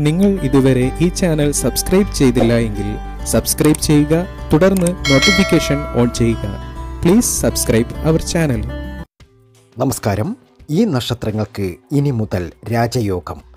നിങ്ങൾ ഇതുവരെ ഈ ചാനൽ സബ്സ്ക്രൈബ് ചെയ്തില്ല എങ്കിൽ സബ്സ്ക്രൈബ് ചെയ്യുക തുടർന്ന് നോട്ടിഫിക്കേഷൻ ഓൺ ചെയ്യുക. പ്ലീസ് സബ്സ്ക്രൈബ് അവർ ചാനൽ നമസ്കാരം. ഈ നക്ഷത്രങ്ങൾക്ക് ഇനി മുതൽ രാജയോഗം.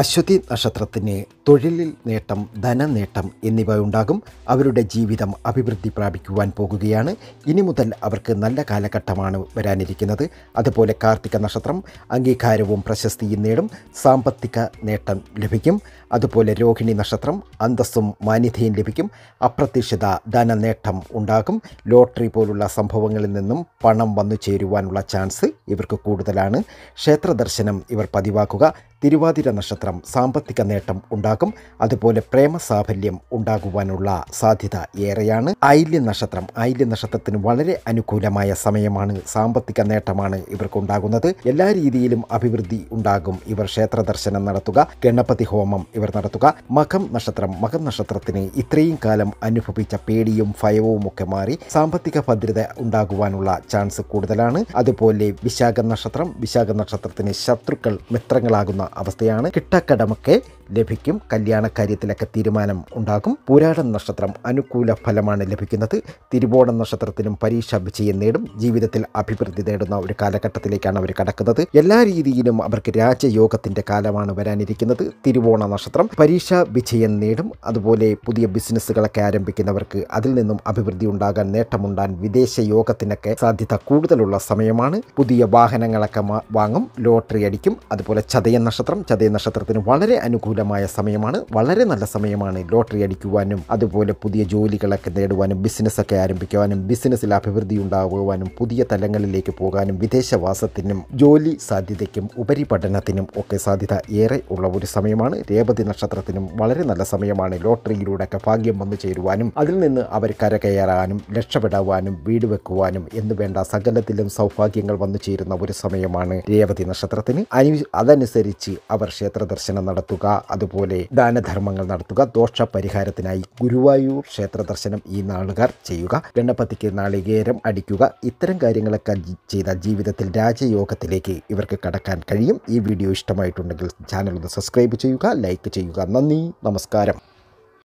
അശ്വതി നക്ഷത്രത്തിന് തൊഴിലിൽ നേട്ടം ധനനേട്ടം എന്നിവ ഉണ്ടാകും. അവരുടെ ജീവിതം അഭിവൃദ്ധി പ്രാപിക്കുവാൻ പോകുകയാണ്. ഇനി മുതൽ അവർക്ക് നല്ല കാലഘട്ടമാണ് വരാനിരിക്കുന്നത്. അതുപോലെ കാർത്തിക നക്ഷത്രം അംഗീകാരവും പ്രശസ്തിയും നേടും. സാമ്പത്തിക നേട്ടം ലഭിക്കും. അതുപോലെ രോഹിണി നക്ഷത്രം അന്തസ്സും മാന്യതയും ലഭിക്കും. അപ്രതീക്ഷിത ധനനേട്ടം ഉണ്ടാകും. ലോട്ടറി പോലുള്ള സംഭവങ്ങളിൽ നിന്നും പണം വന്നു ചേരുവാനുള്ള ചാൻസ് ഇവർക്ക് കൂടുതലാണ്. ക്ഷേത്രദർശനം ഇവർ പതിവാക്കുക. തിരുവാതിര നക്ഷത്രം സാമ്പത്തിക നേട്ടം ഉണ്ടാകും. അതുപോലെ പ്രേമ സാഫല്യം ഉണ്ടാകുവാനുള്ള സാധ്യത ഏറെയാണ്. ഐല്യ നക്ഷത്രം ഐല്യ നക്ഷത്രത്തിന് വളരെ അനുകൂലമായ സമയമാണ് സാമ്പത്തിക നേട്ടമാണ് ഇവർക്ക് ഉണ്ടാകുന്നത്. എല്ലാ രീതിയിലും അഭിവൃദ്ധി ഉണ്ടാകും ഇവർ ക്ഷേത്ര ദർശനം നടത്തുക ഗണപതി ഹോമം ഇവർ നടത്തുക. മകം നക്ഷത്രം മകം നക്ഷത്രത്തിന് ഇത്രയും കാലം അനുഭവിച്ച പേടിയും ഭയവും ഒക്കെ മാറി സാമ്പത്തിക ഭദ്രത ഉണ്ടാകുവാനുള്ള ചാൻസ് കൂടുതലാണ്. അതുപോലെ വിശാഖ നക്ഷത്രം വിശാഖ നക്ഷത്രത്തിന് ശത്രുക്കൾ മിത്രങ്ങളാകുന്ന അവസ്ഥയാണ്. കിട്ടക്കടമൊക്കെ ലഭിക്കും. കല്യാണ കാര്യത്തിലൊക്കെ തീരുമാനം ഉണ്ടാകും. പൂരാടം നക്ഷത്രം അനുകൂല ഫലമാണ് ലഭിക്കുന്നത്. തിരുവോണം നക്ഷത്രത്തിനും പരീക്ഷ വിജയം നേടും. ജീവിതത്തിൽ അഭിവൃദ്ധി നേടുന്ന ഒരു കാലഘട്ടത്തിലേക്കാണ് അവർ കടക്കുന്നത്. എല്ലാ രീതിയിലും അവർക്ക് രാജയോഗത്തിന്റെ കാലമാണ് വരാനിരിക്കുന്നത്. തിരുവോണ നക്ഷത്രം പരീക്ഷ വിജയം നേടും. അതുപോലെ പുതിയ ബിസിനസ്സുകളൊക്കെ ആരംഭിക്കുന്നവർക്ക് അതിൽ നിന്നും അഭിവൃദ്ധി ഉണ്ടാകാൻ നേട്ടമുണ്ടാൻ വിദേശ യോഗത്തിനൊക്കെ സാധ്യത കൂടുതലുള്ള സമയമാണ്. പുതിയ വാഹനങ്ങളൊക്കെ വാങ്ങും. ലോട്ടറി അടിക്കും. അതുപോലെ ചതയ നക്ഷത്രം ചതയ നക്ഷത്രത്തിന് വളരെ അനുകൂലമായ സമയമാണ്. വളരെ നല്ല സമയമാണ് ലോട്ടറി അടിക്കുവാനും അതുപോലെ പുതിയ ജോലികളൊക്കെ നേടുവാനും ബിസിനസ്സൊക്കെ ആരംഭിക്കുവാനും ബിസിനസ്സിൽ അഭിവൃദ്ധി ഉണ്ടാകുവാനും പുതിയ തലങ്ങളിലേക്ക് പോകാനും വിദേശവാസത്തിനും ജോലി സാധ്യതയ്ക്കും ഉപരിപഠനത്തിനും ഒക്കെ സാധ്യത ഏറെ ഉള്ള ഒരു സമയമാണ്. രേവതി നക്ഷത്രത്തിനും വളരെ നല്ല സമയമാണ് ലോട്ടറിയിലൂടെയൊക്കെ ഭാഗ്യം വന്നു ചേരുവാനും അതിൽ നിന്ന് അവർ കരകയറാനും രക്ഷപ്പെടാനും വീട് വെക്കുവാനും എന്ന് വേണ്ട സകലത്തിലും സൗഭാഗ്യങ്ങൾ വന്നു ചേരുന്ന ഒരു സമയമാണ് രേവതി നക്ഷത്രത്തിന്. അനു അതനുസരിച്ച് അവർ ക്ഷേത്ര ദർശനം നടത്തുക. അതുപോലെ ദാനധർമ്മങ്ങൾ നടത്തുക. ദോഷ പരിഹാരത്തിനായി ഗുരുവായൂർ ക്ഷേത്ര ദർശനം ഈ നാളുകാർ ചെയ്യുക. ഗണപതിക്ക് നാളികേരം അടിക്കുക. ഇത്തരം കാര്യങ്ങളൊക്കെ ചെയ്ത ജീവിതത്തിൽ രാജയോഗത്തിലേക്ക് ഇവർക്ക് കടക്കാൻ കഴിയും. ഈ വീഡിയോ ഇഷ്ടമായിട്ടുണ്ടെങ്കിൽ ചാനൽ ഒന്ന് സബ്സ്ക്രൈബ് ചെയ്യുക ലൈക്ക് ചെയ്യുക. നന്ദി നമസ്കാരം.